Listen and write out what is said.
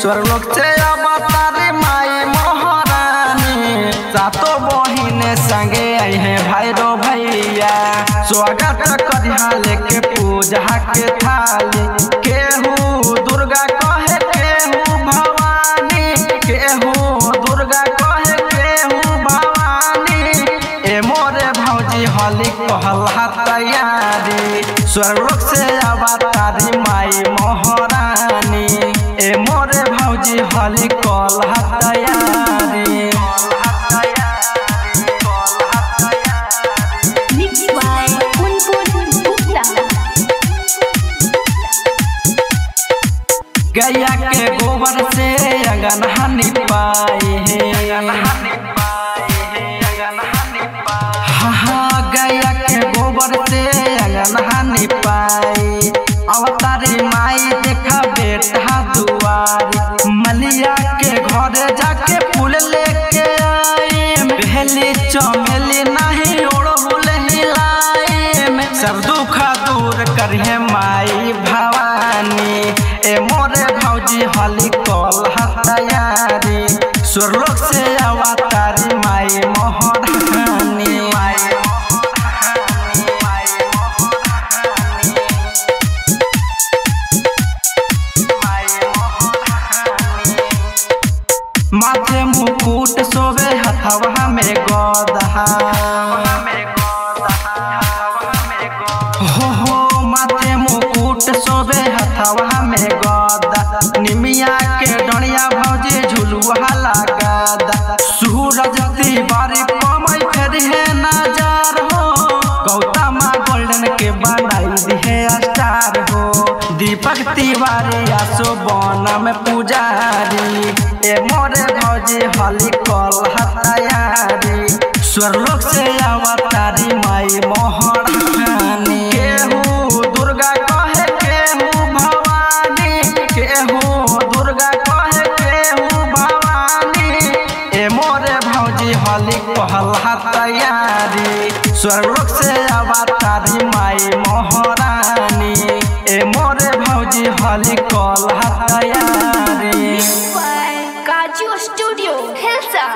स्वर्णोक से अवतारी माई महारानी सातो बहिने संगे आई है भाईरो भैया स्वागत करिया के पूजा के थाली केहू दुर्गा कहे केहू भवानी केहू दुर्गा कहे केहू भवानी ए मोरे भौजी हली कहला तैयारी स्वर्णोक से अवतारी माई महारानी Kunpun Gupta. गैया के गोबर से अगन हनी पाई है। हाँ हाँ गैया के गोबर से अगन हनी पाई। अवतारी माई देखा बेटा सब दुख दूर करिए माई भवानी। ए मोरे भौजी हली कल तैयारी स्वर्लोक से अवतारी माई मोहरानी। माथे मुकुट सोबे हथवा में गदहा। में गदा। निमिया के डणिया भौजी झुलुआ लगादा। सूरज तिवारी कमई फेर है नजार हो। गौतमा गोल्डन के बनाई दिहे स्टार हो। दीपक तिवारी आसो बनम पुजारी। ए मोरे भौजी हली कल तैयारी स्वर्लोक से अवतारी माई मोहरानी भौजी हली कहला तैयारी स्वर्लोक से अवतारी माई मोहरानी ए मोरे भौजी हली कहला तैयारी By Kaju Studio, Hilsa.